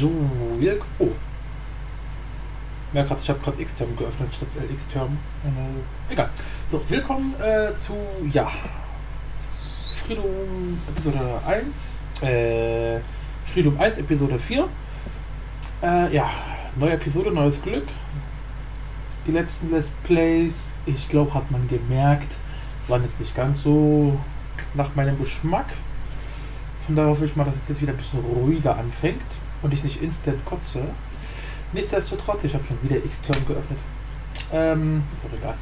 So, wir. Oh. Ja, grad, ich habe gerade X-Term geöffnet statt äh, X-Term. Äh, egal. So, willkommen äh, zu, ja, Freedom Episode 1. Äh, Freedom 1, Episode 4. Äh, ja, neue Episode, neues Glück. Die letzten Let's Plays, ich glaube, hat man gemerkt, waren jetzt nicht ganz so nach meinem Geschmack. Von daher hoffe ich mal, dass es jetzt wieder ein bisschen ruhiger anfängt und ich nicht instant kotze. Nichtsdestotrotz, ich habe schon wieder X-Turn geöffnet. Ähm, ist auch egal.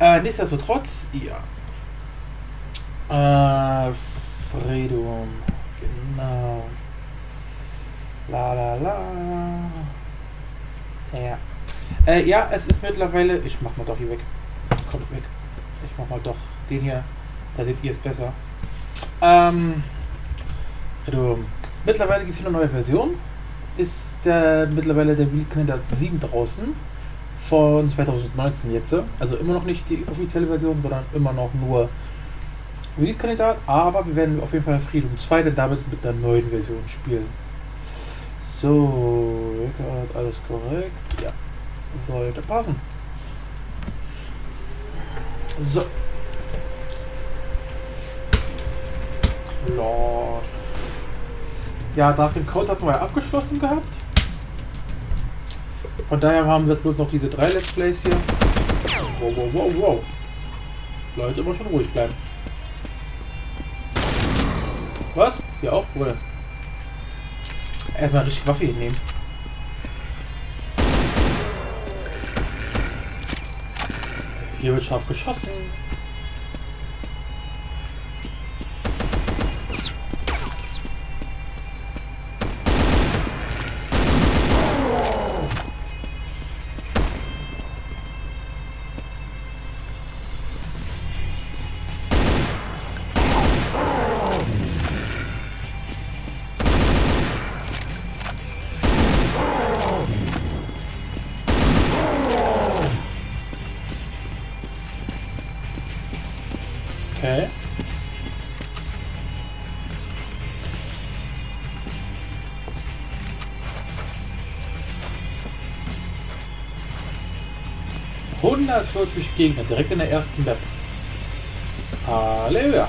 Äh, nichtsdestotrotz, ja. Äh, Freedom. Genau. La la la. Ja. Äh, ja, es ist mittlerweile. Ich mach mal doch hier weg. Kommt weg. Ich mach mal doch den hier. Da seht ihr es besser. Ähm. Freedom. Mittlerweile gibt es eine neue Version. Ist der, mittlerweile der Release-Kandidat 7 draußen. Von 2019 jetzt. Also immer noch nicht die offizielle Version, sondern immer noch nur Release-Kandidat. Aber wir werden auf jeden Fall Freedom 2 denn damit mit der neuen Version spielen. So, Record, alles korrekt. Ja, sollte passen. So. Lord. Ja, Dark Code hatten wir ja abgeschlossen gehabt. Von daher haben wir jetzt bloß noch diese drei Let's Plays hier. Wow, wow, wow, wow. Leute, immer schon ruhig bleiben. Was? Hier auch? Wohl. Erstmal richtig Waffe hier nehmen. Hier wird scharf geschossen. 140 Gegner direkt in der ersten Map. Halleluja.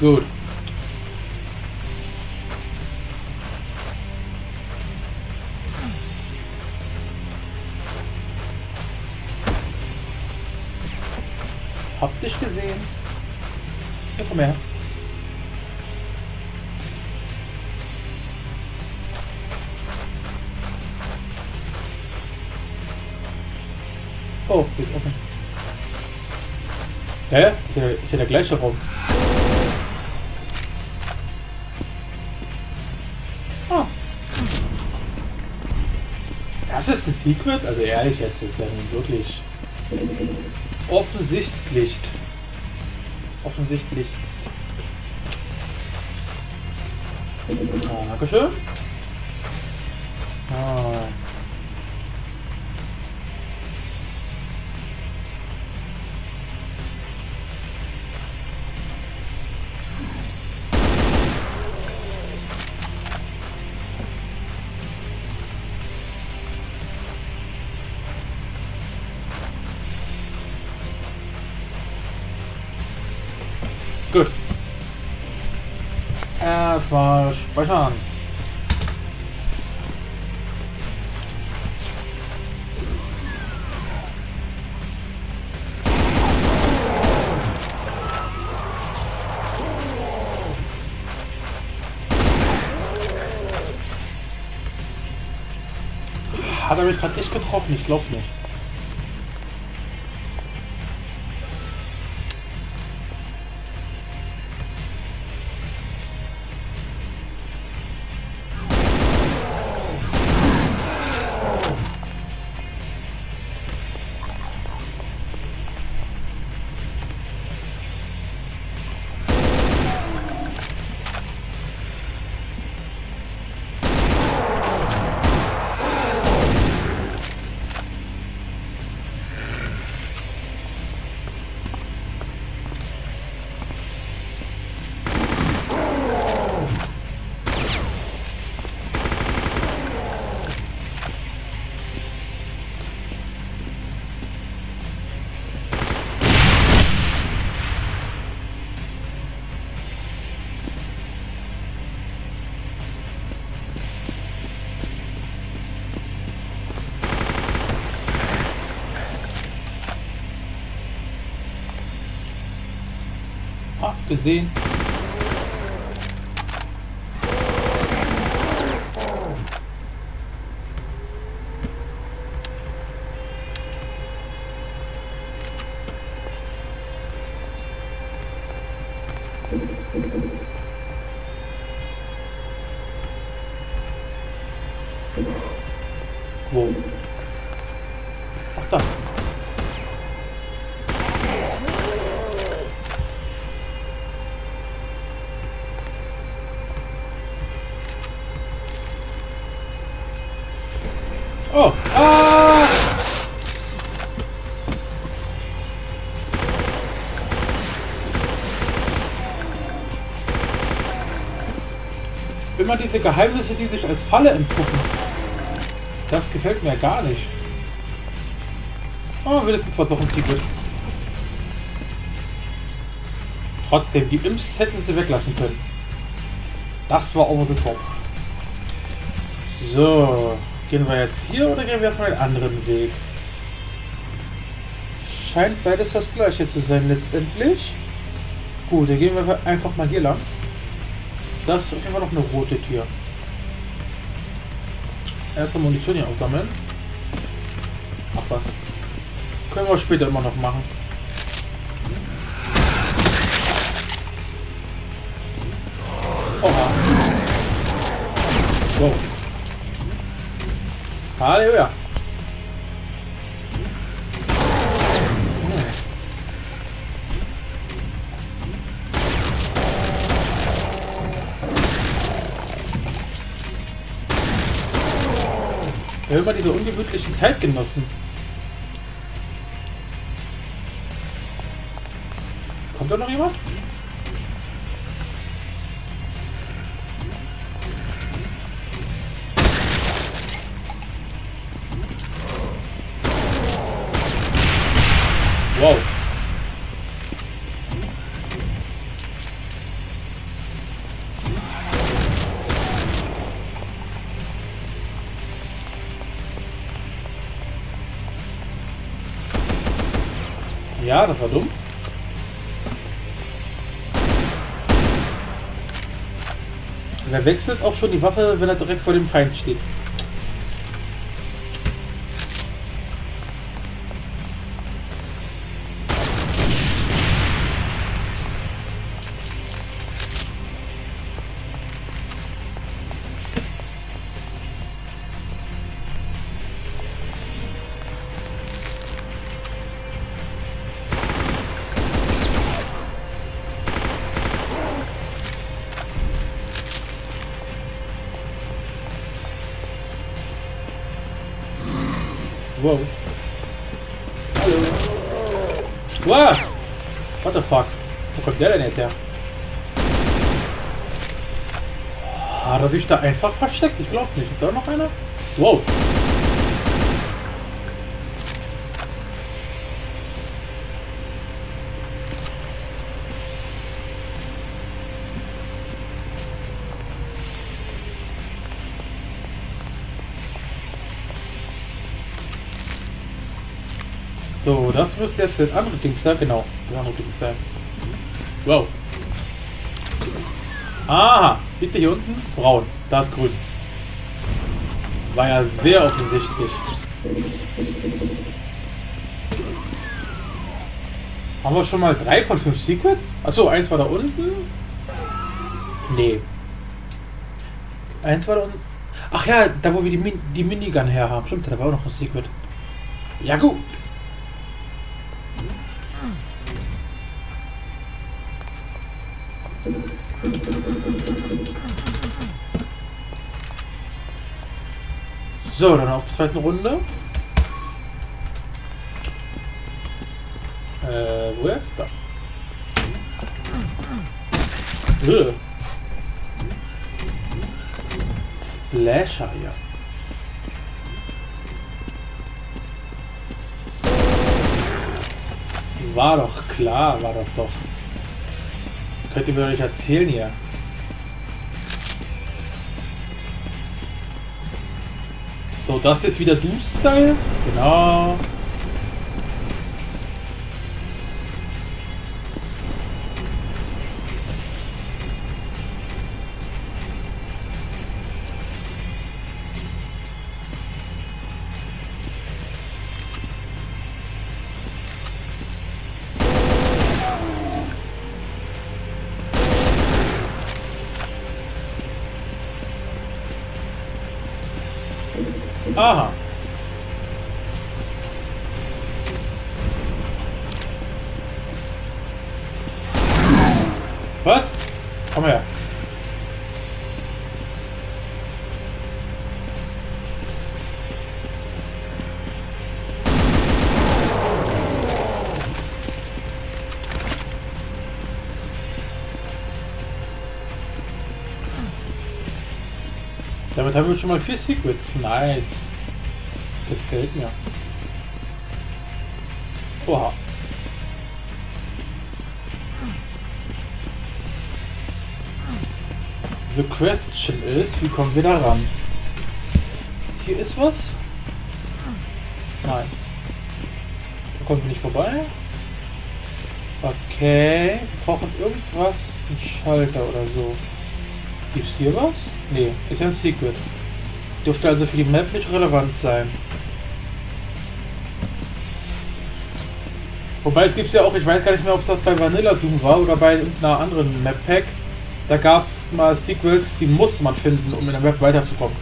Gut. Optisch gesehen. Ja, komm her. Ja der gleiche Raum. Ah. Das ist ein Secret? Also ehrlich, jetzt ist ja nun wirklich offensichtlich. Offensichtlichst. Ah, Dankeschön. Ah. Speichern. Hat er mich gerade echt getroffen? Ich glaub's nicht. Gesehen. Oh, ah! Immer diese Geheimnisse, die sich als Falle entpuppen. Das gefällt mir gar nicht. Oh, wenigstens versuchen sie gut. Trotzdem, die Imps hätten sie weglassen können. Das war over the top. So, gehen wir jetzt hier oder gehen wir mal einen anderen Weg? Scheint beides das gleiche zu sein letztendlich. Gut, dann gehen wir einfach mal hier lang. Das ist auf Fall noch eine rote Tür. Erstmal Munition hier aussammeln. Ach was. Können wir später immer noch machen. Oha. Wow. Halleluja. Immer diese ungemütlichen Zeitgenossen. Kommt da noch jemand? Ja, das war dumm. Und er wechselt auch schon die Waffe, wenn er direkt vor dem Feind steht. Wow. Wow. What the fuck? Wo kommt der denn jetzt her? Hat er sich da einfach versteckt? Ich glaube nicht. Ist da noch einer? Wow. Das müsste jetzt das andere Ding sein. Genau, das andere Ding sein. Wow. Aha, bitte hier unten braun. Da ist grün. War ja sehr offensichtlich. Haben wir schon mal drei von fünf Secrets? Achso, eins war da unten. Nee. Eins war da unten. Ach ja, da wo wir die, Min die Minigun her haben. Stimmt, da war auch noch ein Secret. Ja gut. So, dann auf zur zweiten Runde. Äh, wo ist da? Höh. Splasher hier. War doch klar, war das doch. Könnt ihr mir nicht erzählen hier. So, das jetzt wieder Du-Style? Genau. Damit haben wir schon mal vier Secrets. Nice. Gefällt mir. Oha. The question ist, wie kommen wir da ran? Hier ist was? Nein. Da kommen wir nicht vorbei. Okay. Wir brauchen irgendwas, ein Schalter oder so. Gibt's hier was? Nee, ist ja ein Secret. Dürfte also für die Map nicht relevant sein. Wobei es gibt ja auch, ich weiß gar nicht mehr, ob das bei Vanilla Doom war oder bei irgendeiner anderen Map Pack. Da gab es mal Sequels, die musste man finden, um in der Map weiterzukommen.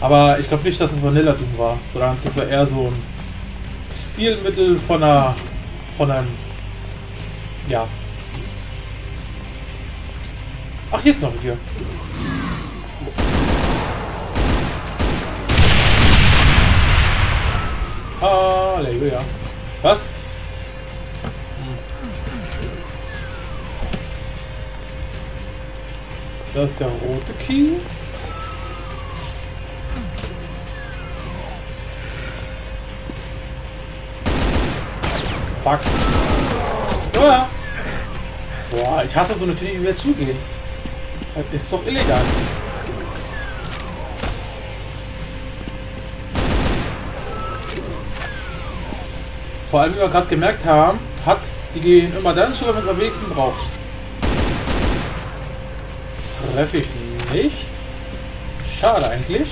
Aber ich glaube nicht, dass es Vanilla Doom war, sondern das war eher so ein Stilmittel von einer, von einem, ja. Ach, jetzt noch hier. Halleluja. Was? Das ist der rote Key. Fuck. Ja. Boah, ich hasse so eine Tür, die wieder zugehen. Das ist doch illegal. Vor allem, wie wir gerade gemerkt haben, hat, die gehen immer dann zu, wenn man am wenigsten braucht. Treffe ich nicht. Schade eigentlich.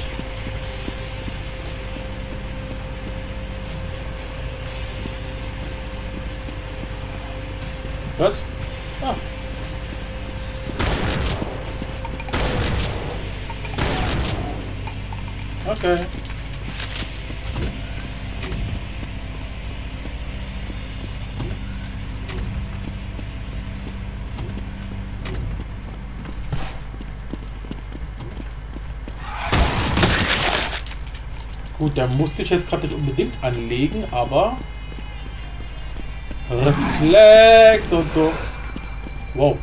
Okay. Gut, der muss sich jetzt gerade nicht unbedingt anlegen, aber... Reflex und so. Wow.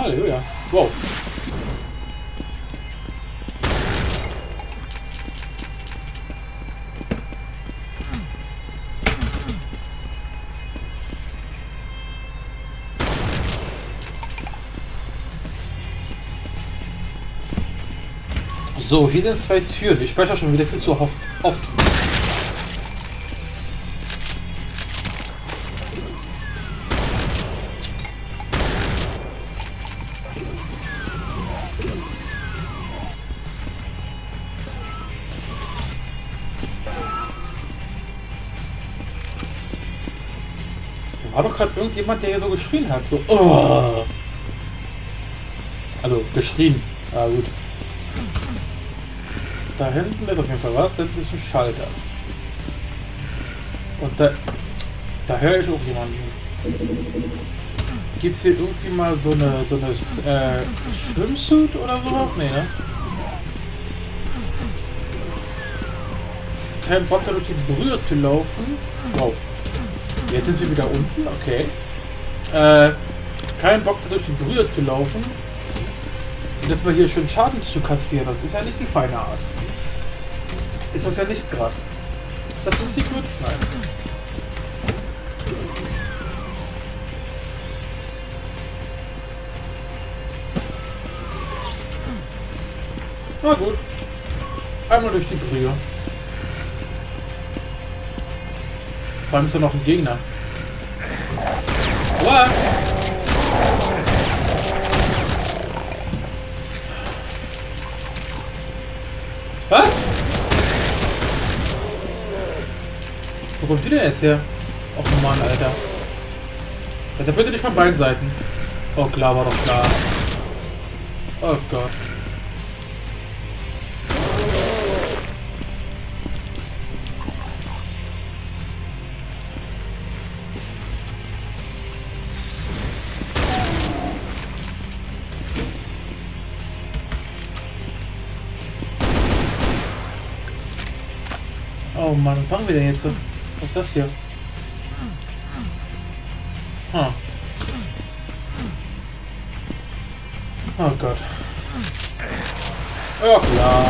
Halleluja. Wow. So, hier sind zwei Türen. Ich speichere schon wieder viel zu oft. War doch gerade irgendjemand, der hier so geschrien hat. So, oh. Also, geschrien. Ah, gut. Da hinten ist auf jeden Fall was. Das ist ein Schalter. Und da, da höre ich auch jemanden. Gibt es hier irgendwie mal so eine, so eine äh, Schwimmsuit oder sowas? Nee, ne? Kein Bock da durch die Brühe zu laufen. Wow. Jetzt sind wir wieder unten, okay. Äh, kein Bock durch die Brühe zu laufen. Und jetzt mal hier schön Schaden zu kassieren, das ist ja nicht die feine Art. Ist das ja nicht gerade. Das ist Secret? Nein. Na gut. Einmal durch die Brühe. Vor allem ist da noch ein Gegner. What? Was? Wo kommt die denn jetzt her? Dem Mann, Alter. Also bitte nicht von beiden Seiten. Oh klar, war doch klar. Oh Gott. Oh Mann, was machen wir denn jetzt? Was ist das hier? Huh. Oh Gott. Ja klar.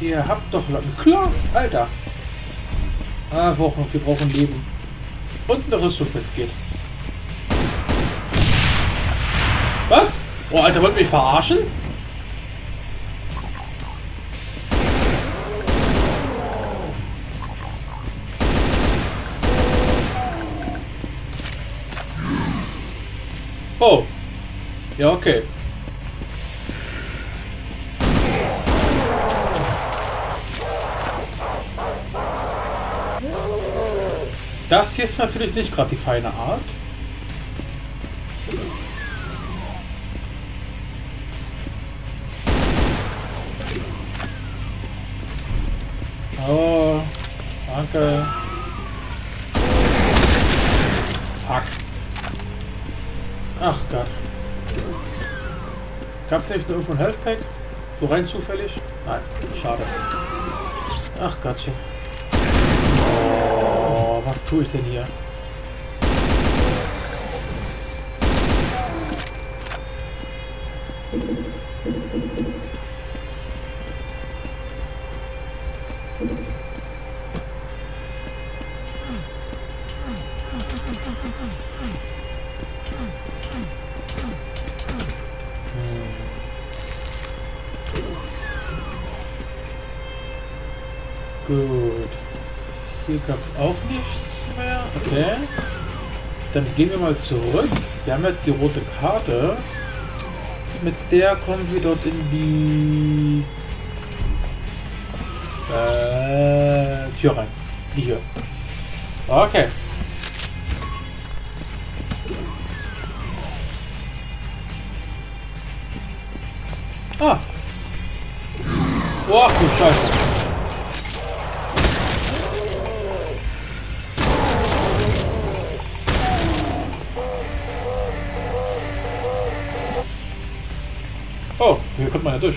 Ihr habt doch... Klar, Alter. Ah, Wochen, wir brauchen Leben. Und eine Rüstung, wenn es geht. Was? Oh, Alter, wollt mich verarschen? Oh. Ja, okay. Das hier ist natürlich nicht gerade die feine Art. Gab es nicht irgendwo ein Health Pack? So rein zufällig? Nein, schade. Ach Gottchen. Oh, was tue ich denn hier? Gut. Hier gab es auch nichts mehr. Okay. Dann gehen wir mal zurück. Wir haben jetzt die rote Karte. Mit der kommen wir dort in die äh, Tür rein. Die hier. Okay. Ah. Boah, du Scheiße. Hier kommt man ja durch.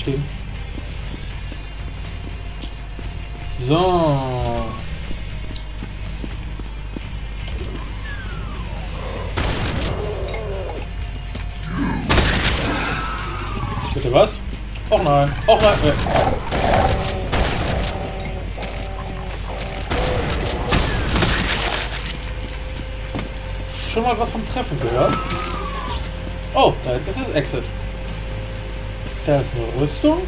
Ach, lass ich da stehen. So. Bitte was? Och nein. Och nein. Schon mal was vom Treffen gehört? Oh, das ist Exit. Da ist eine Rüstung.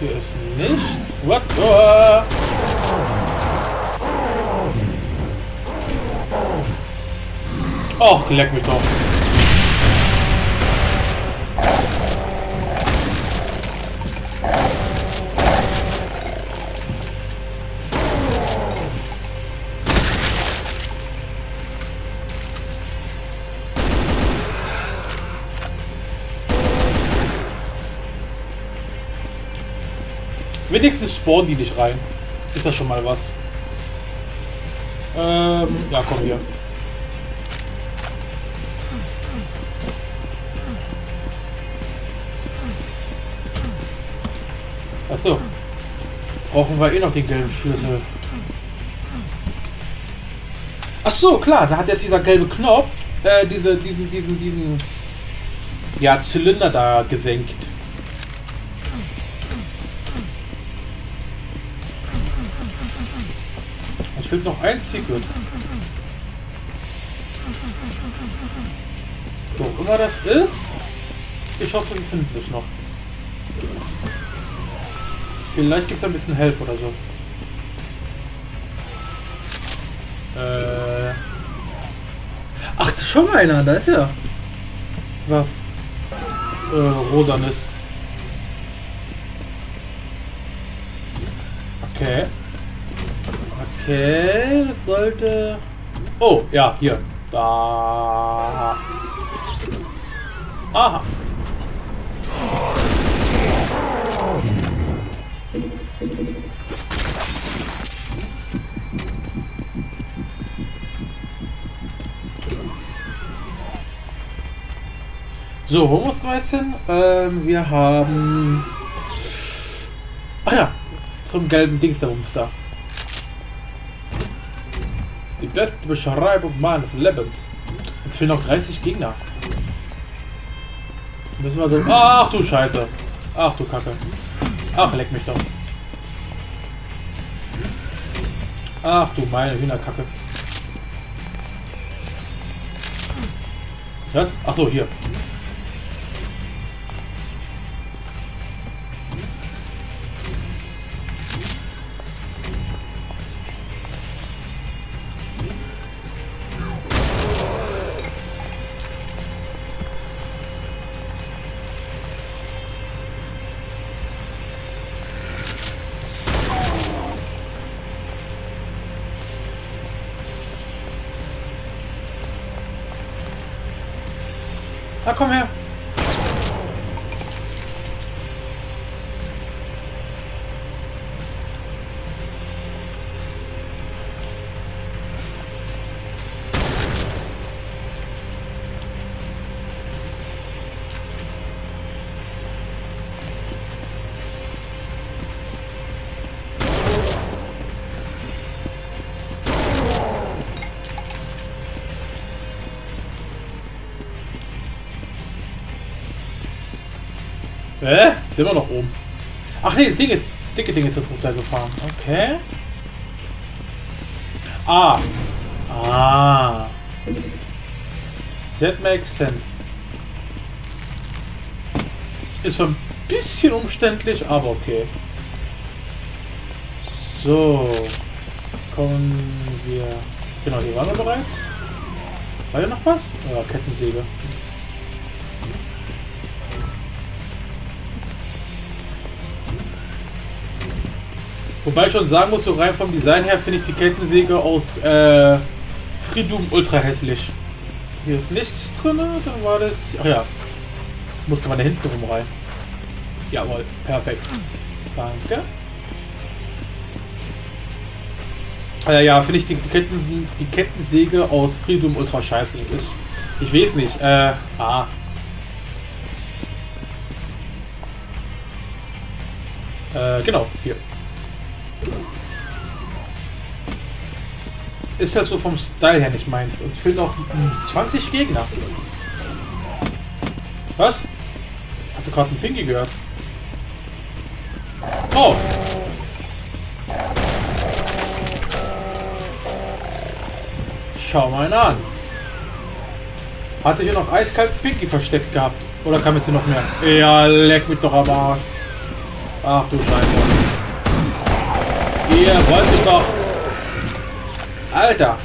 Hier ist nicht. What? Oh. Och, leck mich doch. Spawnen die nicht rein. Ist das schon mal was? Ähm, ja, komm hier. Achso. Brauchen wir eh noch den gelben Schlüssel. Ach so, klar, da hat jetzt dieser gelbe Knopf, äh, diese, diesen, diesen, diesen, ja, Zylinder da gesenkt. Es fehlt noch ein Secret. So, immer das ist. Ich hoffe, wir finden das noch. Vielleicht gibt es ein bisschen Helf oder so. Äh. Ach, das ist schon mal einer, da ist er. Was? Äh, rosanes. Okay. Okay, das sollte... Oh, ja, hier. Da. Aha. So, wo mussten wir jetzt hin? Ähm, wir haben... Ach ja, zum gelben Dings da da. Die beste Beschreibung meines Lebens. Jetzt fehlen noch 30 Gegner. Müssen wir so... Ach du Scheiße. Ach du Kacke. Ach, leck mich doch. Ach du meine Hühnerkacke. Was? Ach so, hier. Na komm Hä? Sind wir noch oben? Ach nee, Dinge, dicke Dinge ist runtergefahren. Okay. Ah. Ah. That makes sense. Ist ein bisschen umständlich, aber okay. So. Jetzt kommen wir... Genau, hier waren wir bereits. War hier noch was? Ja, Kettensäge. Wobei ich schon sagen muss, so rein vom Design her finde ich die Kettensäge aus äh, Freedom ultra hässlich. Hier ist nichts drin, dann war das... Ach ja. Musste man da hinten rum rein. Jawohl, perfekt. Danke. Äh, ja, finde ich die, Ketten, die Kettensäge aus Freedom ultra scheiße. Ist, ich weiß nicht. Äh, ah. Äh, genau, hier. Ist halt so vom Style her nicht meins. Und es fehlen noch 20 Gegner. Was? Hatte gerade einen Pinky gehört. Oh! Schau mal an. Hatte hier noch eiskalt Pinky versteckt gehabt. Oder kam jetzt hier noch mehr? Ja, leck mich doch am Arsch. Ach du Scheiße. Ihr wollt doch Alter!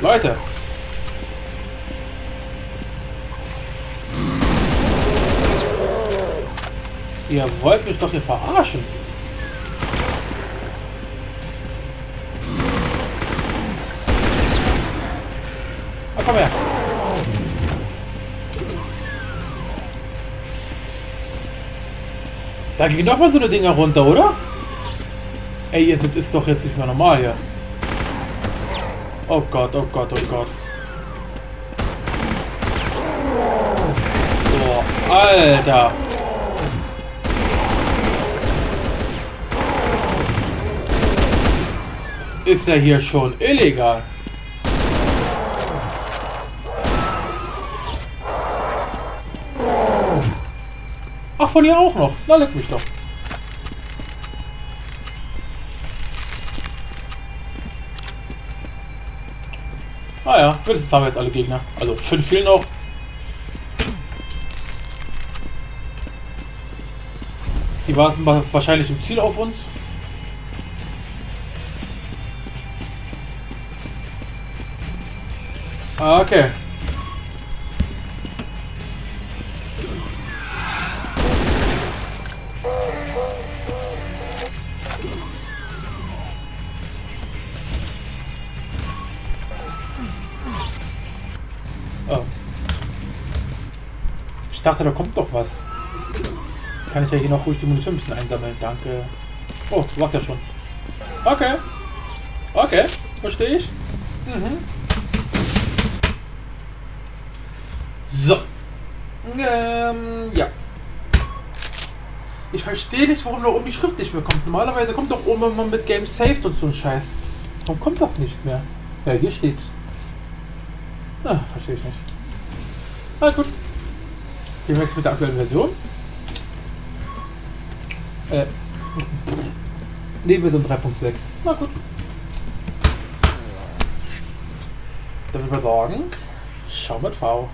Leute! Ihr wollt mich doch hier verarschen. Ah, komm her. Da ging doch mal so eine Dinger runter, oder? Ey, jetzt ist doch jetzt nicht mehr normal hier. Oh Gott, oh Gott, oh Gott. Boah, Alter. Ist ja hier schon illegal. von ihr auch noch. Na, leck mich doch. Ah ja, wenigstens haben wir jetzt alle Gegner. Also fünf fehlen noch. Die warten wahrscheinlich im Ziel auf uns. Ah, okay. Ich dachte, da kommt doch was. Kann ich ja hier noch ruhig die Munition ein bisschen einsammeln. Danke. Oh, du warst ja schon. Okay. Okay, verstehe ich. Mhm. So. Ähm, ja. Ich verstehe nicht, warum da oben die Schrift nicht mehr kommt. Normalerweise kommt doch oben immer mit Game Saved und so ein Scheiß. Warum kommt das nicht mehr? Ja, hier steht's. Ah, verstehe ich nicht. Na gut. Gehen wir jetzt mit der aktuellen Version. Äh. Ne, Version 3.6. Na gut. Darf ich mal? Schau mit V.